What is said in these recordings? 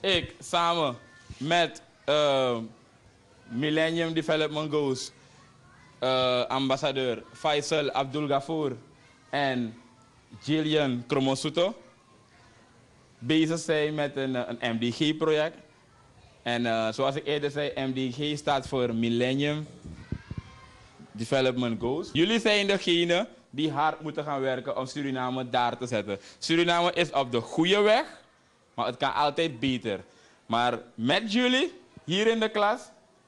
ik samen met uh, Millennium Development Goals uh, ambassadeur Faisal Abdul Ghafour en Gillian Kromosuto bezig zijn met een, een MDG-project. En uh, zoals ik eerder zei, MDG staat voor Millennium Development Goals. Jullie zijn degene die hard moeten gaan werken om Suriname daar te zetten. Suriname is op de goede weg, maar het kan altijd beter. Maar met jullie, hier in de klas,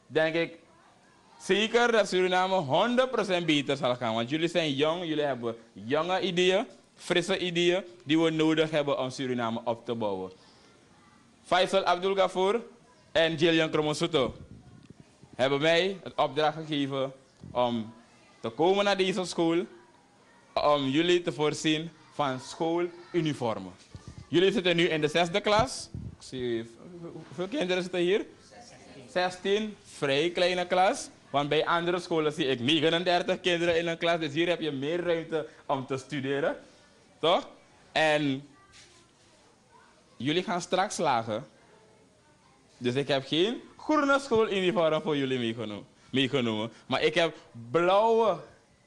denk ik zeker dat Suriname 100% beter zal gaan. Want jullie zijn jong, jullie hebben jonge ideeën, frisse ideeën, die we nodig hebben om Suriname op te bouwen. Faisal Abdul en Gillian Kromosuto hebben mij het opdracht gegeven om te komen naar deze school, om jullie te voorzien van schooluniformen. Jullie zitten nu in de zesde klas. Ik zie, hoeveel kinderen zitten hier? 16. Vrij kleine klas. Want bij andere scholen zie ik 39 kinderen in een klas. Dus hier heb je meer ruimte om te studeren. Toch? En jullie gaan straks slagen. Dus ik heb geen groene schooluniform voor jullie meegenomen. Maar ik heb blauwe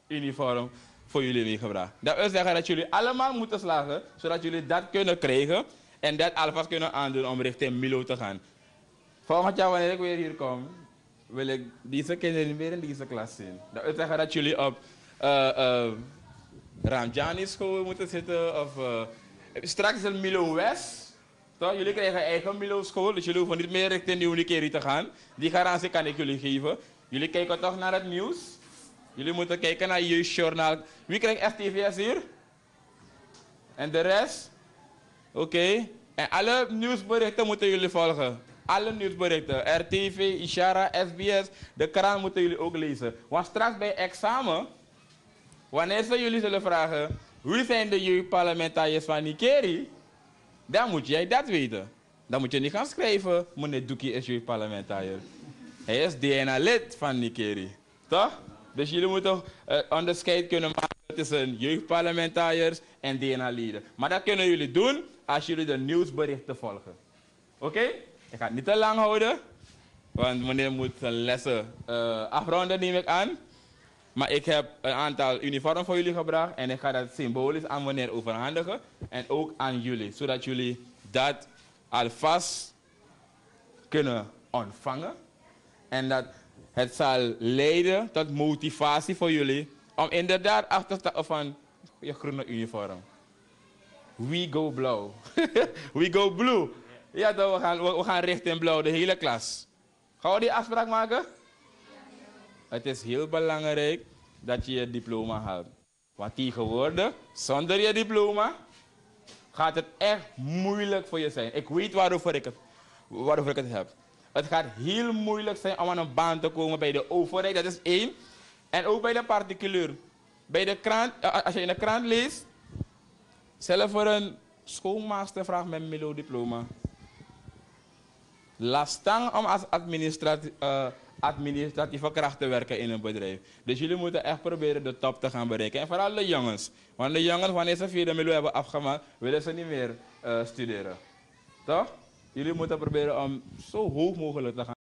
uniform voor jullie meegebracht. Dat wil zeggen dat jullie allemaal moeten slagen, zodat jullie dat kunnen krijgen. En dat alvast kunnen aandoen om richting Milo te gaan. Volgend jaar wanneer ik weer hier kom, wil ik deze kinderen weer in deze klas zien. Dat wil zeggen dat jullie op uh, uh, Ramjani school moeten zitten. Of, uh, straks het Milo West. Toch? Jullie krijgen eigen Milo school, dus jullie hoeven niet meer richting de Unikeri te gaan. Die garantie kan ik jullie geven. Jullie kijken toch naar het nieuws? Jullie moeten kijken naar jeugdjournaal. Wie krijgt STVS hier? En de rest? Oké. En alle nieuwsberichten moeten jullie volgen. Alle nieuwsberichten. RTV, Ishara, SBS. De kraan moeten jullie ook lezen. Want straks bij examen, wanneer ze jullie zullen vragen... Wie zijn de jeugdparlementariërs van Nikeri? Dan moet jij dat weten. Dan moet je niet gaan schrijven... Meneer Doekie is jeugdparlementariër. Hij is DNA-lid van Nikeri. Toch? Dus jullie moeten uh, onderscheid kunnen maken tussen jeugdparlementariërs en DNA-leden. Maar dat kunnen jullie doen als jullie de nieuwsberichten volgen. Oké? Ik ga het niet te lang houden, want meneer moet zijn lessen uh, afronden, neem ik aan. Maar ik heb een aantal uniformen voor jullie gebracht en ik ga dat symbolisch aan meneer overhandigen. En ook aan jullie, zodat jullie dat alvast kunnen ontvangen. En dat het zal leiden tot motivatie voor jullie om inderdaad achter te staan van je groene uniform. We go blauw. We go blue. Ja, dan we, gaan, we gaan richting blauw, de hele klas. Gaan we die afspraak maken? Het is heel belangrijk dat je je diploma haalt. Want tegenwoordig, zonder je diploma, gaat het echt moeilijk voor je zijn. Ik weet waarover ik het, waarover ik het heb. Het gaat heel moeilijk zijn om aan een baan te komen bij de overheid, dat is één. En ook bij de particulier. Bij de krant, als je in de krant leest, zelf voor een schoonmaakster vraagt met Milo diploma. Lastig om als uh, administratieve kracht te werken in een bedrijf. Dus jullie moeten echt proberen de top te gaan bereiken. En vooral de jongens. Want de jongens, wanneer ze vierde Milo hebben afgemaakt, willen ze niet meer studeren. Toch? Jullie moeten proberen om zo hoog mogelijk te gaan.